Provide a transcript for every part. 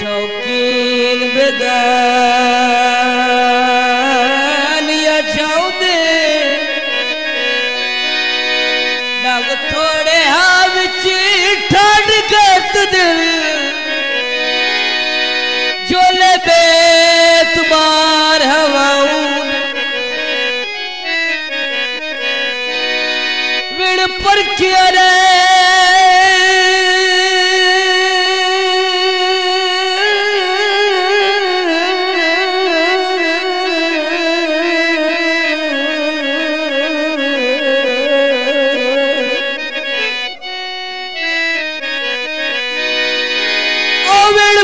شوقي البدايه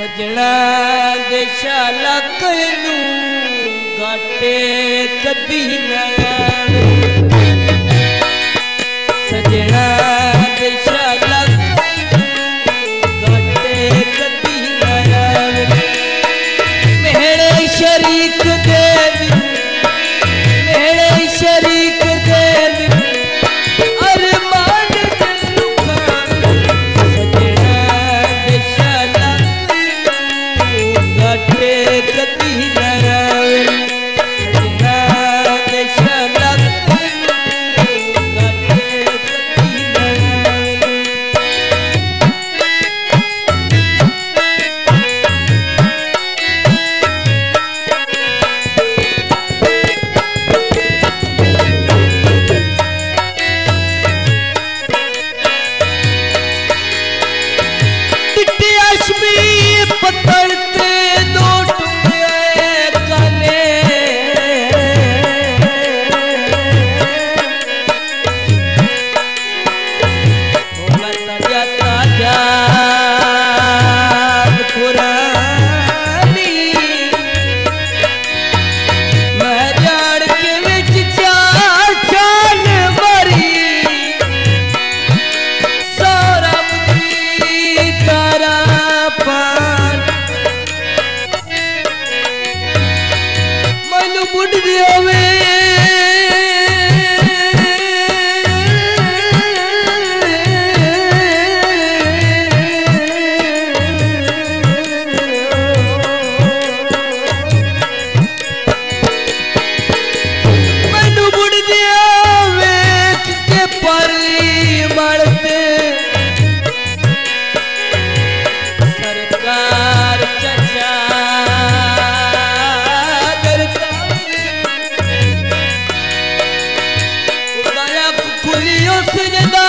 सजण जे शालू घ सजण கற்றே फिरदा